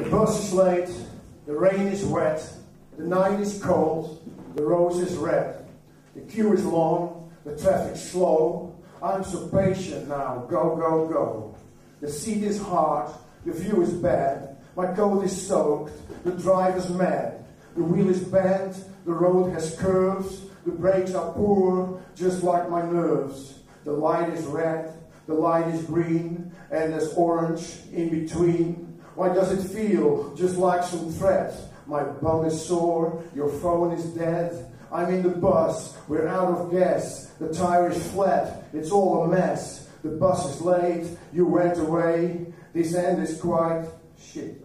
The bus is late, the rain is wet, the night is cold, the rose is red. The queue is long, the traffic's slow. I'm so patient now, go, go, go. The seat is hard, the view is bad, my coat is soaked, the driver's mad. The wheel is bent, the road has curves, the brakes are poor, just like my nerves. The light is red, the light is green, and there's orange in between. Why does it feel just like some threat? My bum is sore, your phone is dead. I'm in the bus, we're out of gas. The tire is flat, it's all a mess. The bus is late, you went away. This end is quite shit.